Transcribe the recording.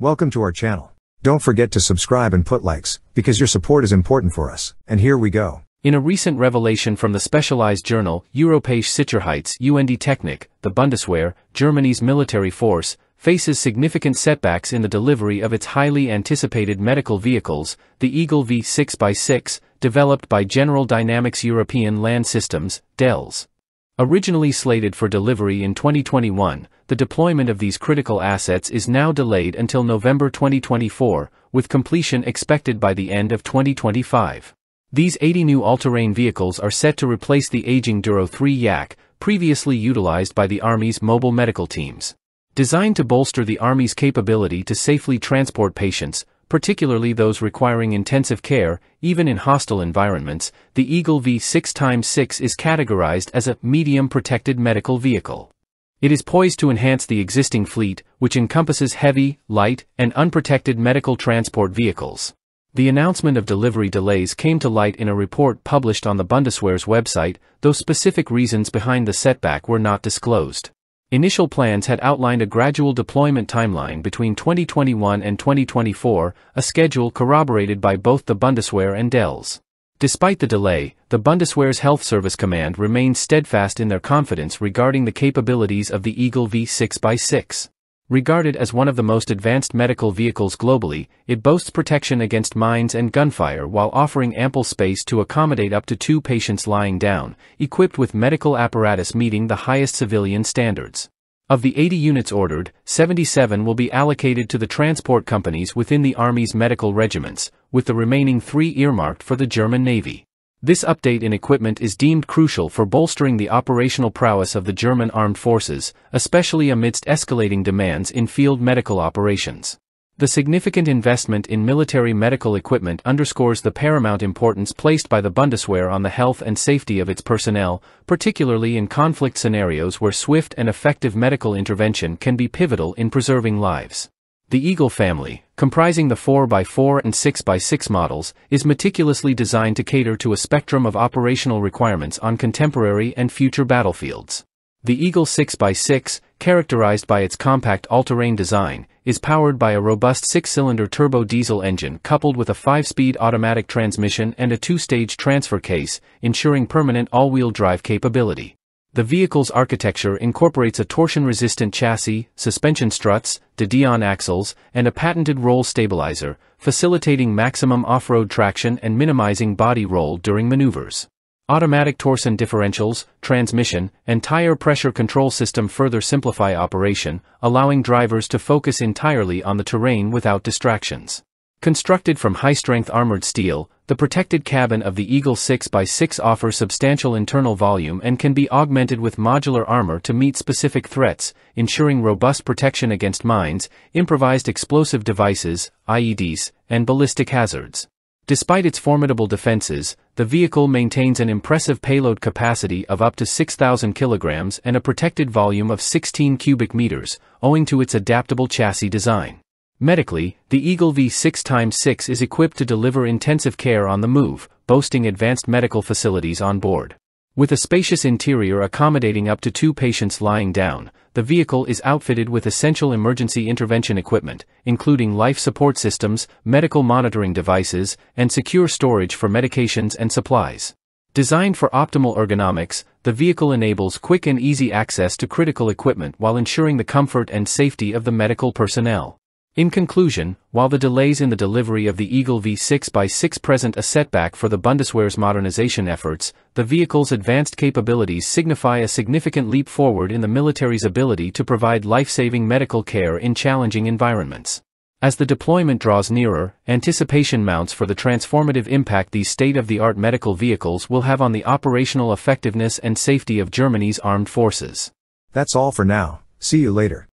Welcome to our channel. Don't forget to subscribe and put likes, because your support is important for us. And here we go. In a recent revelation from the specialized journal Europäische Sicherheits UND Technik, the Bundeswehr, Germany's military force, faces significant setbacks in the delivery of its highly anticipated medical vehicles, the Eagle V6x6, developed by General Dynamics European Land Systems, GDELS. Originally slated for delivery in 2021, the deployment of these critical assets is now delayed until November 2024, with completion expected by the end of 2025. These 80 new all-terrain vehicles are set to replace the aging Duro 3 Yak, previously utilized by the Army's mobile medical teams. Designed to bolster the Army's capability to safely transport patients, particularly those requiring intensive care, even in hostile environments, the Eagle V6x6 is categorized as a medium protected medical vehicle. It is poised to enhance the existing fleet, which encompasses heavy, light, and unprotected medical transport vehicles. The announcement of delivery delays came to light in a report published on the Bundeswehr's website, though specific reasons behind the setback were not disclosed. Initial plans had outlined a gradual deployment timeline between 2021 and 2024, a schedule corroborated by both the Bundeswehr and GDELS. Despite the delay, the Bundeswehr's Health Service Command remains steadfast in their confidence regarding the capabilities of the Eagle V6x6. Regarded as one of the most advanced medical vehicles globally, it boasts protection against mines and gunfire while offering ample space to accommodate up to two patients lying down, equipped with medical apparatus meeting the highest civilian standards. Of the 80 units ordered, 77 will be allocated to the transport companies within the Army's medical regiments, with the remaining three earmarked for the German Navy. This update in equipment is deemed crucial for bolstering the operational prowess of the German armed forces, especially amidst escalating demands in field medical operations. The significant investment in military medical equipment underscores the paramount importance placed by the Bundeswehr on the health and safety of its personnel, particularly in conflict scenarios where swift and effective medical intervention can be pivotal in preserving lives. The Eagle family, comprising the 4x4 and 6x6 models, is meticulously designed to cater to a spectrum of operational requirements on contemporary and future battlefields. The Eagle 6x6, characterized by its compact all-terrain design, is powered by a robust six-cylinder turbo diesel engine coupled with a five-speed automatic transmission and a two-stage transfer case, ensuring permanent all-wheel drive capability. The vehicle's architecture incorporates a torsion-resistant chassis, suspension struts, de Dion axles, and a patented roll stabilizer, facilitating maximum off-road traction and minimizing body roll during maneuvers. Automatic torsion differentials, transmission, and tire pressure control system further simplify operation, allowing drivers to focus entirely on the terrain without distractions. Constructed from high-strength armored steel, the protected cabin of the Eagle 6x6 offers substantial internal volume and can be augmented with modular armor to meet specific threats, ensuring robust protection against mines, improvised explosive devices, IEDs, and ballistic hazards. Despite its formidable defenses, the vehicle maintains an impressive payload capacity of up to 6,000 kilograms and a protected volume of 16 cubic meters, owing to its adaptable chassis design. Medically, the Eagle V6x6 is equipped to deliver intensive care on the move, boasting advanced medical facilities on board. With a spacious interior accommodating up to two patients lying down, the vehicle is outfitted with essential emergency intervention equipment, including life support systems, medical monitoring devices, and secure storage for medications and supplies. Designed for optimal ergonomics, the vehicle enables quick and easy access to critical equipment while ensuring the comfort and safety of the medical personnel. In conclusion, while the delays in the delivery of the Eagle V6x6 present a setback for the Bundeswehr's modernization efforts, the vehicle's advanced capabilities signify a significant leap forward in the military's ability to provide life-saving medical care in challenging environments. As the deployment draws nearer, anticipation mounts for the transformative impact these state-of-the-art medical vehicles will have on the operational effectiveness and safety of Germany's armed forces. That's all for now. See you later.